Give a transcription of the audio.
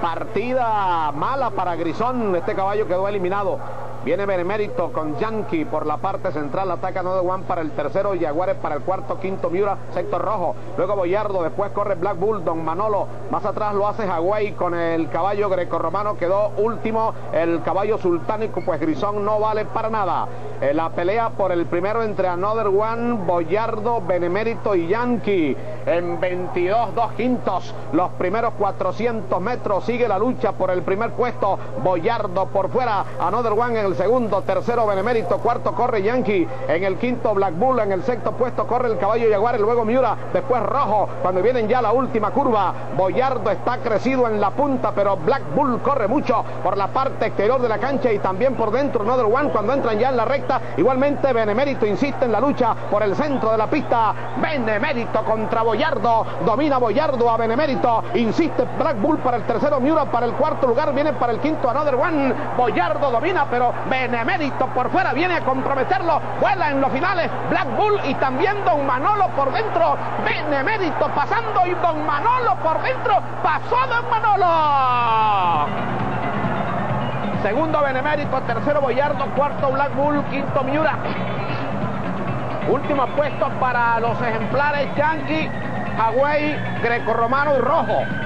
Partida mala para Grisón. Este caballo quedó eliminado. Viene Benemérito con Yankee por la parte central. Ataca Node One para el tercero. Jaguares para el cuarto. Quinto Miura, sector rojo. Luego Boyardo. Después corre Black Bull. Don Manolo. Más atrás lo hace Hawái con el caballo grecorromano. Quedó último el caballo sultánico. Pues Grisón no vale para nada. Eh, la pelea por el primero entre Another One, Boyardo, Benemérito y Yankee. En 22, dos quintos. Los primeros 400 metros. Sigue la lucha por el primer puesto. Boyardo por fuera. Another One en el segundo, tercero Benemérito, cuarto corre Yankee, en el quinto Black Bull, en el sexto puesto corre el caballo Jaguar, luego Miura, después Rojo, cuando vienen ya la última curva, Boyardo está crecido en la punta, pero Black Bull corre mucho por la parte exterior de la cancha y también por dentro Another One cuando entran ya en la recta, igualmente Benemérito insiste en la lucha por el centro de la pista, Benemérito contra Boyardo, domina Boyardo a Benemérito, insiste Black Bull para el tercero, Miura para el cuarto lugar, viene para el quinto Another One, Boyardo domina, pero Benemérito por fuera viene a comprometerlo. Vuela en los finales Black Bull y también Don Manolo por dentro. Benemérito pasando y Don Manolo por dentro. Pasó Don Manolo. Segundo Benemérito, tercero Boyardo, cuarto Black Bull, quinto Miura. Último puesto para los ejemplares Yankee, Hawái, Grecorromano y Rojo.